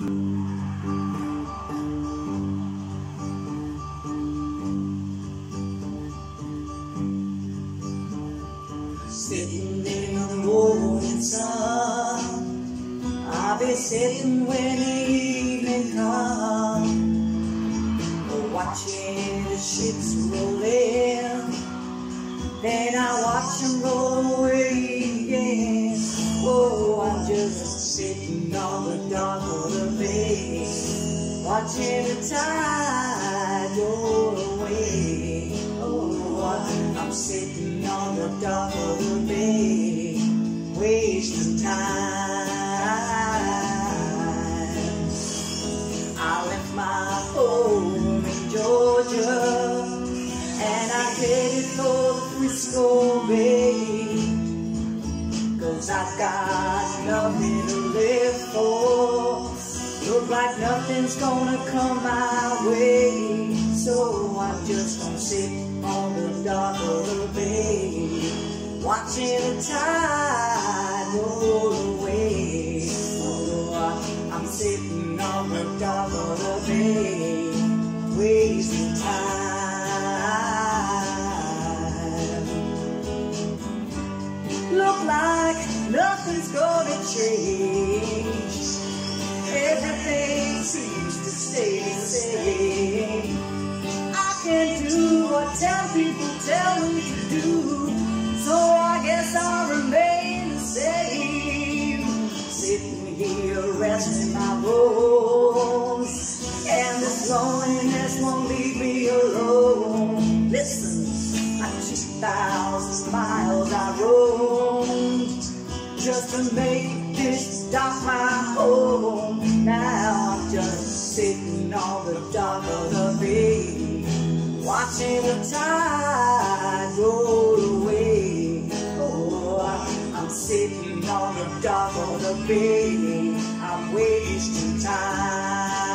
Sitting in the morning sun I'll be sitting when the evening comes. Watching the ships roll in Then I watch them roll away again. Oh, I'm just sitting on the dock of the bay Watching the tide roll away. Oh, I'm sitting on the dock of the bay Wasting time. I left my home in Georgia And I headed for Frisco Bay Cause I've got nothing to live for. Look like nothing's gonna come my way. So I'm just gonna sit on the dock of the bay Watching the tide roll away. Oh, I'm sitting on the dock of the bay Wasting time Look like nothing's gonna change. Everything seems to stay the same. I can't do what ten people tell me to do. So I guess I'll to make this dock my home. Now I'm just sitting on the dock of the bay Watching the tide roll away. Oh, I'm sitting on the dock of the bay. I'm wasting time